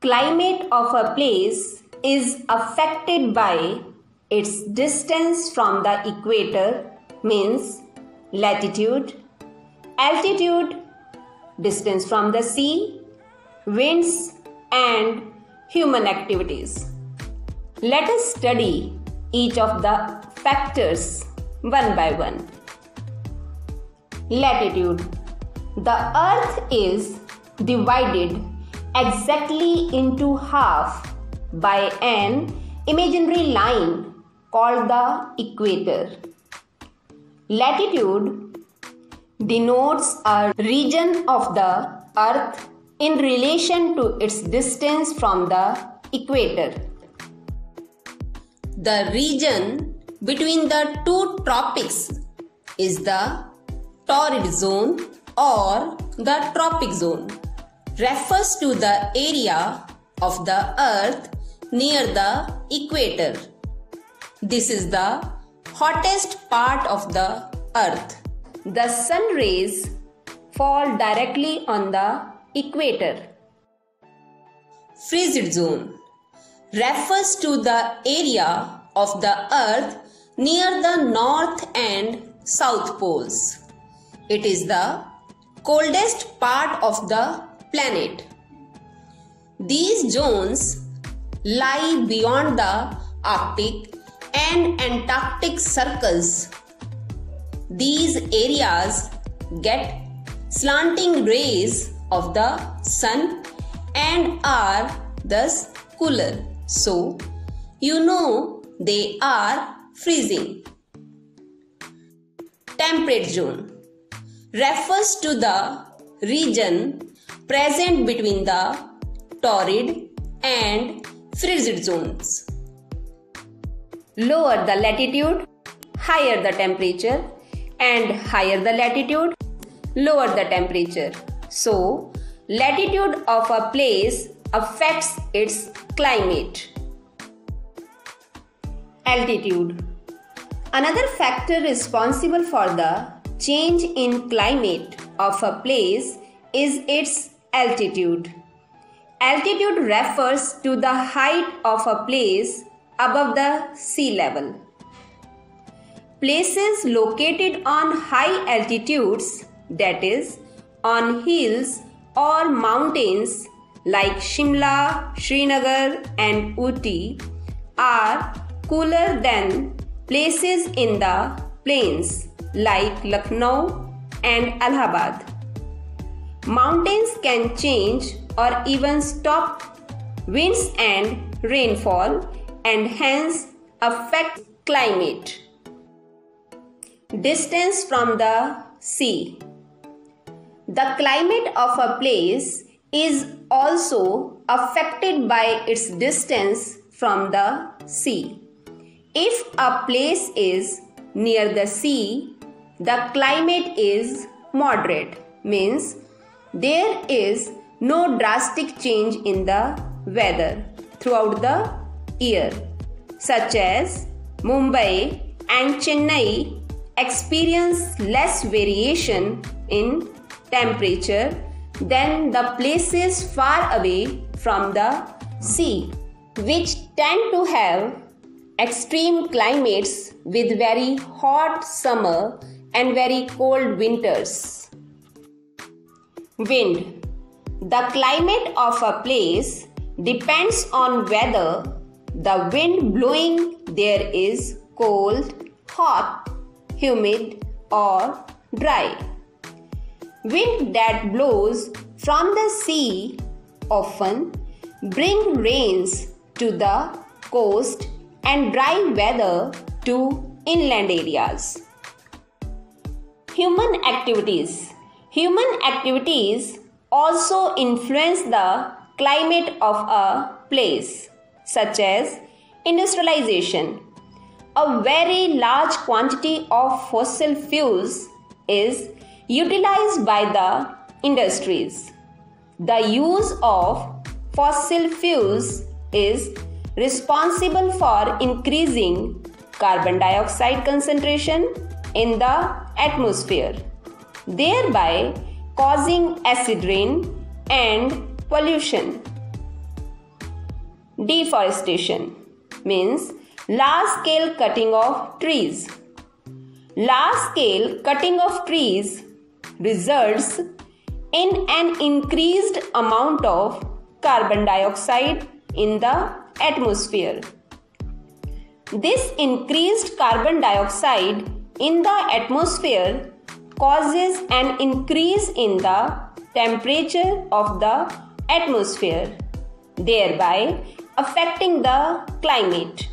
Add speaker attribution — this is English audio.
Speaker 1: climate of a place is affected by its distance from the equator means latitude, altitude, distance from the sea, winds and human activities. Let us study each of the factors one by one. Latitude The earth is divided exactly into half by an imaginary line called the equator. Latitude denotes a region of the earth in relation to its distance from the equator. The region between the two tropics is the torrid zone or the tropic zone refers to the area of the earth near the equator. This is the hottest part of the earth. The sun rays fall directly on the equator. Frigid zone refers to the area of the earth near the north and south poles. It is the coldest part of the planet. These zones lie beyond the Arctic and Antarctic circles. These areas get slanting rays of the sun and are thus cooler. So, you know they are freezing. Temperate zone refers to the region present between the torrid and frigid zones. Lower the latitude, higher the temperature, and higher the latitude, lower the temperature. So, latitude of a place affects its climate. Altitude Another factor responsible for the change in climate of a place is its altitude. Altitude refers to the height of a place above the sea level. Places located on high altitudes, that is, on hills or mountains like Shimla, Srinagar, and Ooty, are cooler than places in the plains like Lucknow and Allahabad. Mountains can change or even stop winds and rainfall and hence affect climate. Distance from the sea. The climate of a place is also affected by its distance from the sea. If a place is near the sea, the climate is moderate, means there is no drastic change in the weather throughout the year, such as Mumbai and Chennai experience less variation in temperature than the places far away from the sea, which tend to have extreme climates with very hot summer and very cold winters. Wind The climate of a place depends on whether the wind blowing there is cold, hot, humid, or dry. Wind that blows from the sea often bring rains to the coast and dry weather to inland areas. Human activities. Human activities also influence the climate of a place, such as industrialization. A very large quantity of fossil fuels is utilized by the industries. The use of fossil fuels is responsible for increasing carbon dioxide concentration in the atmosphere, thereby causing acid rain and pollution. Deforestation means large scale cutting of trees. Large scale cutting of trees results in an increased amount of carbon dioxide in the atmosphere. This increased carbon dioxide in the atmosphere causes an increase in the temperature of the atmosphere, thereby affecting the climate.